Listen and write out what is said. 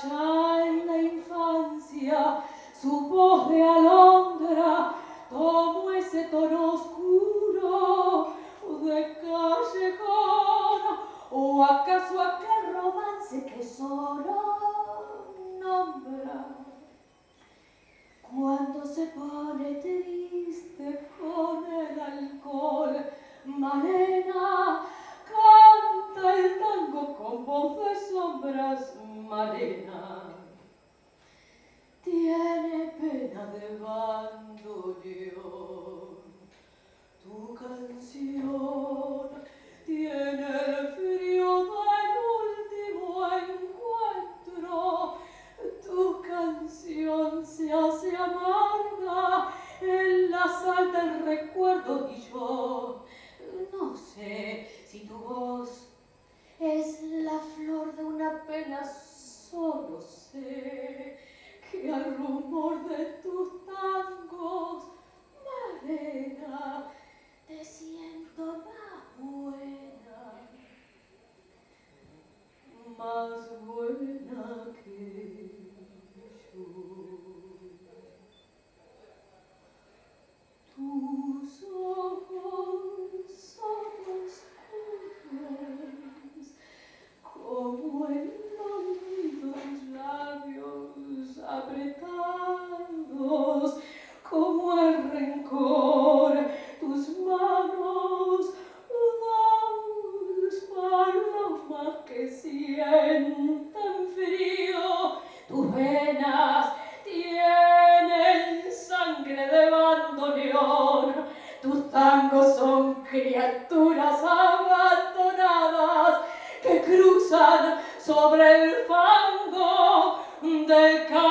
paixão. De sombras, Malena tiene pena sé que al rumor de tus tangos, Marena, te siento más buena, más buena que como el rencor, tus manos, dos palomas que sienten frío, tus venas tienen sangre de bandoneón, tus tangos son criaturas abandonadas que cruzan sobre el fango del callejón.